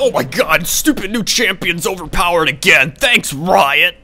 Oh my god, stupid new champion's overpowered again. Thanks, Riot.